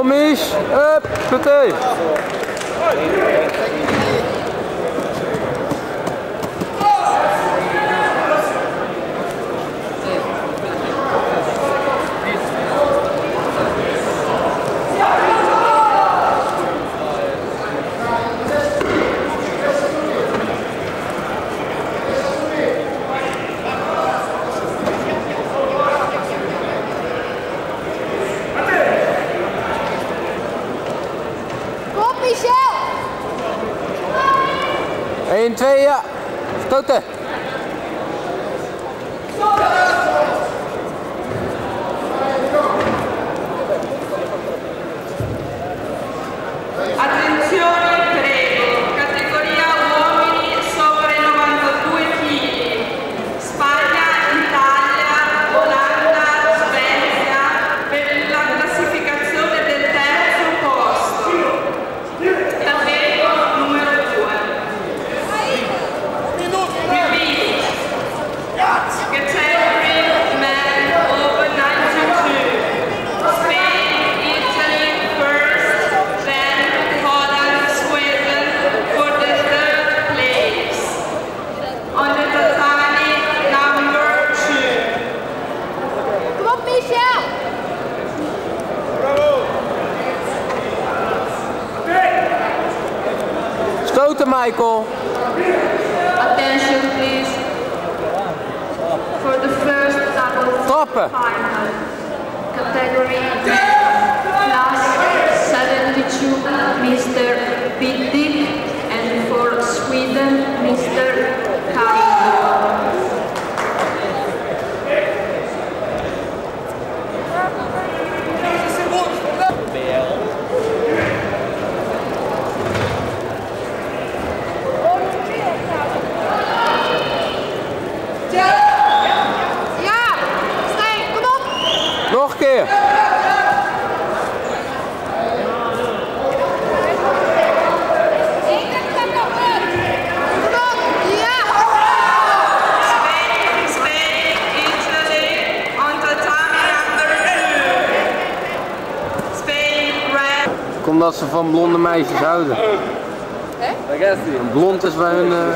Kom eens. Hup, Michel! 1, 2, ja. Stoten. Stoten, Michael. Attention please. For the first double Trappen. final. Category class 72, Mr. Biddick, and for Sweden, red. Komt dat ze van blonde meisjes houden. Blond is bij hun... eh,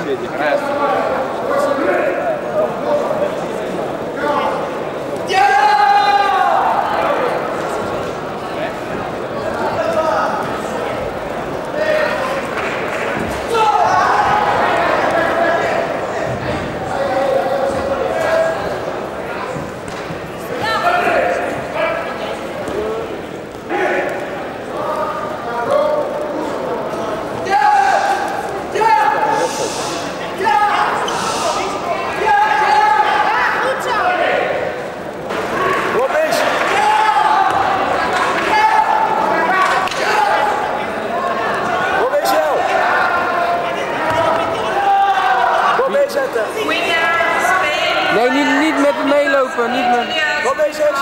meelopen. Niet met... Kom inzetten.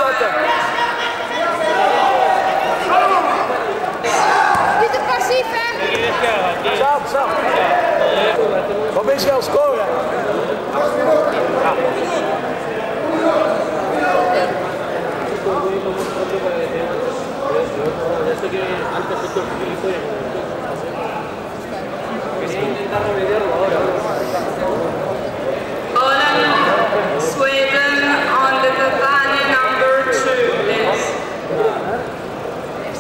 Niet te passief hè! Kom eens, Jel, scoren. Holland,